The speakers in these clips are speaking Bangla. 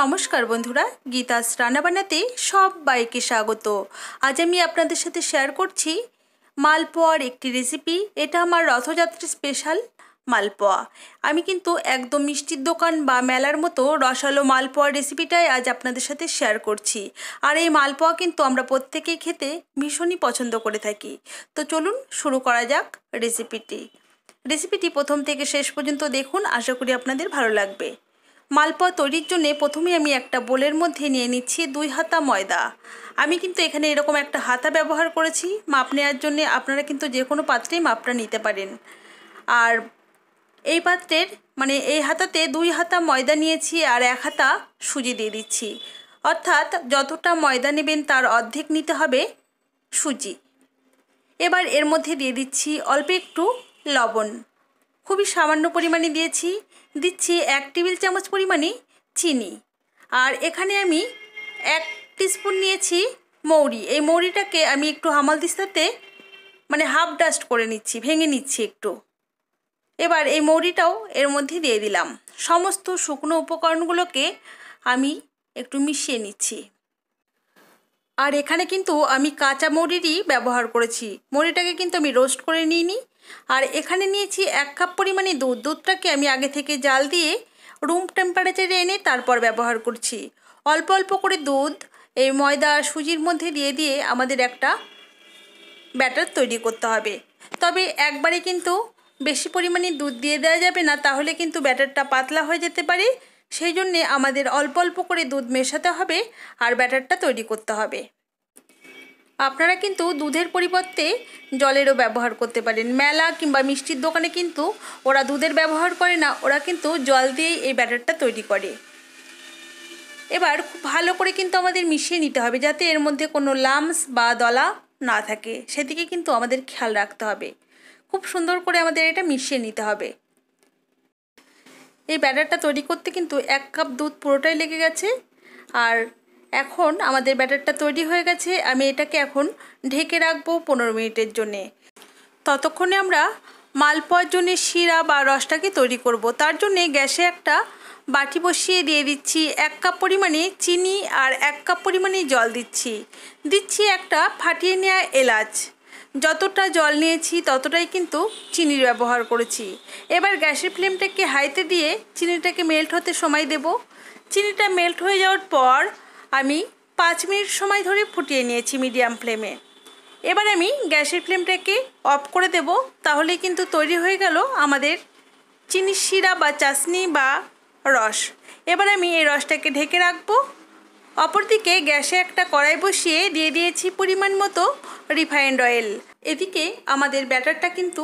নমস্কার বন্ধুরা, গীতাস রান্নাবান্নাতে বাইকে স্বাগত। আজ আমি আপনাদের সাথে শেয়ার করছি মালপোয়ার একটি রেসিপি এটা আমার রথযাত্রী স্পেশাল মালপোয়া। আমি কিন্তু একদম মিষ্টির দোকান বা মেলার মতো রসালো মালপোয়ার রেসিপিটাই আজ আপনাদের সাথে শেয়ার করছি। আর এই মালপোয়া কিন্তু আমরা প্রত্যেকেই খেতে ভীষণই পছন্দ করে থাকি। তো চলুন শুরু করা যাক রেসিপিটি রেসিপিটি প্রথম থেকে শেষ পর্যন্ত দেখুন, আশা করি আপনাদের ভালো লাগবে। মালপোয়া তৈরির জন্য প্রথমে আমি একটা বোলের মধ্যে নিয়ে নিচ্ছি দুই হাতা ময়দা। আমি কিন্তু এখানে এরকম একটা হাতা ব্যবহার করেছি, মাপ নেওয়ার জন্য আপনারা কিন্তু যে কোনো পাত্রেই মাপটা নিতে পারেন। আর এই পাত্রের মানে এই হাতাতে দুই হাতা ময়দা নিয়েছি আর এক হাতা সুজি দিয়ে দিচ্ছি। অর্থাৎ যতটা ময়দা নেবেন তার অর্ধেক নিতে হবে সুজি। এবার এর মধ্যে দিয়ে দিচ্ছি অল্প একটু লবণ। খুবই সামান্য পরিমাণে দিয়েছি। দিচ্ছি এক টেবিল চামচ পরিমাণে চিনি। আর এখানে আমি এক টিস্পুন নিয়েছি মৌরি। এই মৌরিটাকে আমি একটু হামাল দিস্তাতে মানে হাফ ডাস্ট করে নিচ্ছি, ভেঙে নিচ্ছি একটু। এবার এই মৌরিটাও এর মধ্যে দিয়ে দিলাম। সমস্ত শুকনো উপকরণগুলোকে আমি একটু মিশিয়ে নিচ্ছি। আর এখানে কিন্তু আমি কাঁচা মৌরিরই ব্যবহার করেছি। মৌরিটাকে কিন্তু আমি রোস্ট করে নিইনি। আর এখানে নিয়েছি এক কাপ পরিমাণে দুধ। দুধটাকে আমি আগে থেকে জাল দিয়ে রুম টেম্পারেচারে এনে তারপর ব্যবহার করছি। অল্প অল্প করে দুধ, এই ময়দা সুজির মধ্যে দিয়ে দিয়ে আমাদের একটা ব্যাটার তৈরি করতে হবে। তবে একবারে কিন্তু বেশি পরিমাণে দুধ দিয়ে দেওয়া যাবে না, তাহলে কিন্তু ব্যাটারটা পাতলা হয়ে যেতে পারে। সেই জন্যে আমাদের অল্প অল্প করে দুধ মেশাতে হবে আর ব্যাটারটা তৈরি করতে হবে। আপনারা কিন্তু দুধের পরিবর্তে জলেরও ব্যবহার করতে পারেন। মেলা কিংবা মিষ্টির দোকানে কিন্তু ওরা দুধের ব্যবহার করে না, ওরা কিন্তু জল দিয়েই এই ব্যাটারটা তৈরি করে। এবার খুব ভালো করে কিন্তু আমাদের মিশিয়ে নিতে হবে যাতে এর মধ্যে কোনো লামস বা দলা না থাকে। সেদিকে কিন্তু আমাদের খেয়াল রাখতে হবে। খুব সুন্দর করে আমাদের এটা মিশিয়ে নিতে হবে। এই ব্যাটারটা তৈরি করতে কিন্তু এক কাপ দুধ পুরোটাই লেগে গেছে। আর এখন আমাদের ব্যাটারটা তৈরি হয়ে গেছে, আমি এটাকে এখন ঢেকে রাখব পনেরো মিনিটের জন্যে। ততক্ষণে আমরা মালপোয়ার জন্য শিরা বা রসটাকে তৈরি করব। তার জন্যে গ্যাসে একটা বাটি বসিয়ে দিয়ে দিচ্ছি, এক কাপ পরিমাণে চিনি আর এক কাপ পরিমাণে জল দিচ্ছি। দিচ্ছি একটা ফাটিয়ে নেওয়া এলাচ। যতটা জল নিয়েছি ততটাই কিন্তু চিনির ব্যবহার করেছি। এবার গ্যাসের ফ্লেমটাকে হাইতে দিয়ে চিনিটাকে মেল্ট হতে সময় দেব। চিনিটা মেল্ট হয়ে যাওয়ার পর আমি পাঁচ মিনিট সময় ধরে ফুটিয়ে নিয়েছি মিডিয়াম ফ্লেমে। এবার আমি গ্যাসের ফ্লেমটাকে অফ করে দেব তাহলে কিন্তু তৈরি হয়ে গেল আমাদের চিনির শিরা বা চাসনি বা রস। এবার আমি এই রসটাকে ঢেকে রাখব। অপরদিকে গ্যাসে একটা কড়াই বসিয়ে দিয়ে দিয়েছি পরিমাণ মতো রিফাইন্ড অয়েল। এদিকে আমাদের ব্যাটারটা কিন্তু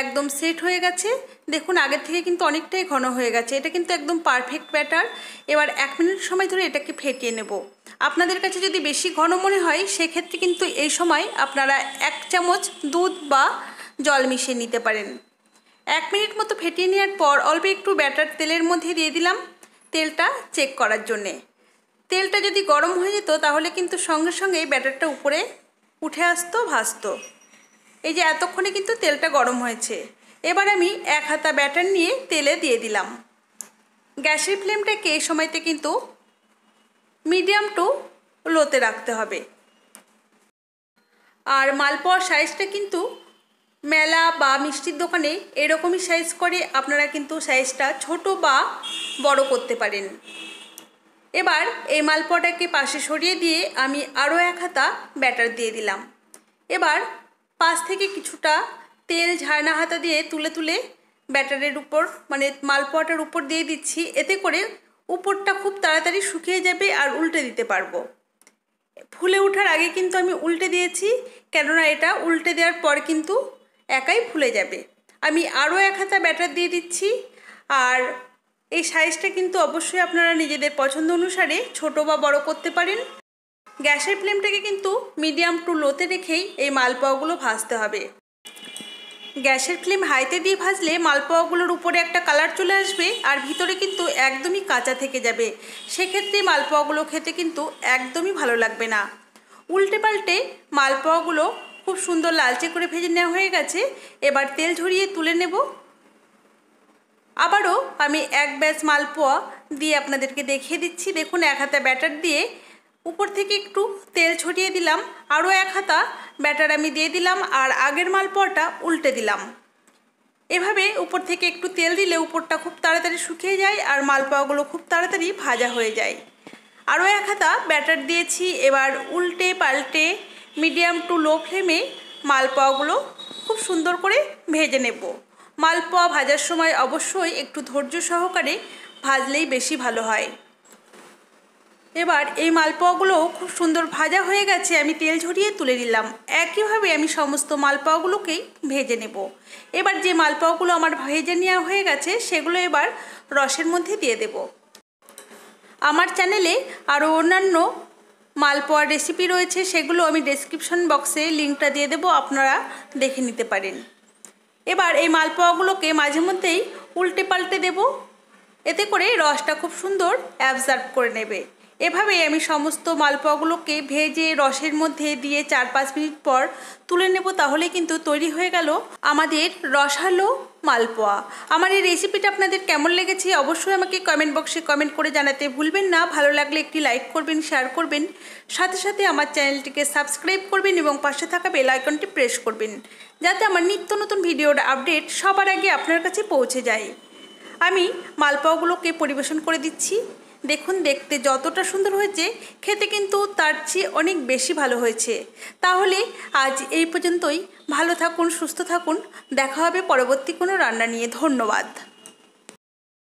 একদম সেট হয়ে গেছে। দেখুন, আগের থেকে কিন্তু অনেকটাই ঘন হয়ে গেছে। এটা কিন্তু একদম পারফেক্ট ব্যাটার। এবার এক মিনিট সময় ধরে এটাকে ফেটিয়ে নেব। আপনাদের কাছে যদি বেশি ঘন মনে হয়, সেক্ষেত্রে কিন্তু এই সময় আপনারা এক চামচ দুধ বা জল মিশিয়ে নিতে পারেন। এক মিনিট মতো ফেটিয়ে নেওয়ার পর অল্প একটু ব্যাটার তেলের মধ্যে দিয়ে দিলাম তেলটা চেক করার জন্যে। তেলটা যদি গরম হয়ে যেত, তাহলে কিন্তু সঙ্গে সঙ্গে ব্যাটারটা উপরে উঠে আসতো, ভাসতো। এই যে এতক্ষণে কিন্তু তেলটা গরম হয়েছে। এবার আমি এক হাতা ব্যাটার নিয়ে তেলে দিয়ে দিলাম। গ্যাসের ফ্লেমটাকে এই সময়তে কিন্তু মিডিয়াম টু লোতে রাখতে হবে। আর মালপোয়ার সাইজটা কিন্তু মেলা বা মিষ্টির দোকানে এরকমই সাইজ করে আপনারা কিন্তু সাইজটা ছোট বা বড় করতে পারেন। এবার এই মালপোয়াটাকে পাশে সরিয়ে দিয়ে আমি আরও এক হাতা ব্যাটার দিয়ে দিলাম। এবার পাশ থেকে কিছুটা তেল ঝাড়না হাতা দিয়ে তুলে তুলে ব্যাটারের উপর মানে মালপোয়াটার উপর দিয়ে দিচ্ছি। এতে করে উপরটা খুব তাড়াতাড়ি শুকিয়ে যাবে আর উল্টে দিতে পারব। ফুলে ওঠার আগে কিন্তু আমি উল্টে দিয়েছি, কেননা এটা উল্টে দেওয়ার পর কিন্তু একাই ফুলে যাবে। আমি আরও এক হাতা ব্যাটার দিয়ে দিচ্ছি, আর এই সাইজটা কিন্তু অবশ্যই আপনারা নিজেদের পছন্দ অনুসারে ছোট বা বড় করতে পারেন। গ্যাসের ফ্লেমটাকে কিন্তু মিডিয়াম টু লোতে রেখেই এই মালপোয়াগুলো ভাজতে হবে। গ্যাসের ফ্লেম হাইতে দিয়ে ভাজলে মালপোয়াগুলোর উপরে একটা কালার চলে আসবে আর ভিতরে কিন্তু একদমই কাঁচা থেকে যাবে। সেক্ষেত্রে মালপোয়াগুলো খেতে কিন্তু একদমই ভালো লাগবে না। উল্টে পাল্টে মালপোয়াগুলো খুব সুন্দর লালচে করে ভেজে নেওয়া হয়ে গেছে। এবার তেল ঝরিয়ে তুলে নেব। আবারও আমি এক ব্যাচ মালপোয়া দিয়ে আপনাদেরকে দেখিয়ে দিচ্ছি। দেখুন, এক হাতা ব্যাটার দিয়ে উপর থেকে একটু তেল ছড়িয়ে দিলাম, আরও এক হাতা ব্যাটার আমি দিয়ে দিলাম আর আগের মালপোয়াটা উল্টে দিলাম। এভাবে উপর থেকে একটু তেল দিলে উপরটা খুব তাড়াতাড়ি শুকিয়ে যায় আর মালপোয়াগুলো খুব তাড়াতাড়ি ভাজা হয়ে যায়। আরও এক হাতা ব্যাটার দিয়েছি, এবার উল্টে পাল্টে মিডিয়াম টু লো ফ্লেমে মালপোয়াগুলো খুব সুন্দর করে ভেজে নেব। মালপোয়া ভাজার সময় অবশ্যই একটু ধৈর্য সহকারে ভাজলেই বেশি ভালো হয়। এবার এই মালপোয়াগুলো খুব সুন্দর ভাজা হয়ে গেছে, আমি তেল ঝরিয়ে তুলে নিলাম। একইভাবে আমি সমস্ত মালপোয়াগুলোকেই ভেজে নেব। এবার যে মালপোয়াগুলো আমার ভেজে নেওয়া হয়ে গেছে, সেগুলো এবার রসের মধ্যে দিয়ে দেব। আমার চ্যানেলে আরও অন্যান্য মালপোয়ার রেসিপি রয়েছে, সেগুলো আমি ডেসক্রিপশন বক্সে লিঙ্কটা দিয়ে দেবো, আপনারা দেখে নিতে পারেন। এবার এই মালপোয়াগুলোকে মাঝে মধ্যেই উল্টে পাল্টে দেব। এতে করে রসটা খুব সুন্দর অ্যাবজার্ভ করে নেবে। এভাবে আমি সমস্ত মালপোয়াগুলোকে ভেজে রসের মধ্যে দিয়ে চার পাঁচ মিনিট পর তুলে নেব। তাহলে কিন্তু তৈরি হয়ে গেল আমাদের রসালো মালপোয়া। আমার এই রেসিপিটা আপনাদের কেমন লেগেছে অবশ্যই আমাকে কমেন্ট বক্সে কমেন্ট করে জানাতে ভুলবেন না। ভালো লাগলে একটি লাইক করবেন শেয়ার করবেন। সাথে সাথে আমার চ্যানেলটিকে সাবস্ক্রাইব করবেন এবং পাশে থাকা বেল আইকনটি প্রেস করবেন, যাতে আমার নিত্য নতুন ভিডিওর আপডেট সবার আগে আপনার কাছে পৌঁছে যায়। আমি মালপোয়াগুলোকে পরিবেশন করে দিচ্ছি। দেখুন, দেখতে যতটা সুন্দর হয়েছে, খেতে কিন্তু তার চেয়ে অনেক বেশি ভালো হয়েছে। তাহলে আজ এই পর্যন্তই। ভালো থাকুন, সুস্থ থাকুন। দেখা হবে পরবর্তী কোনো রান্না নিয়ে। ধন্যবাদ।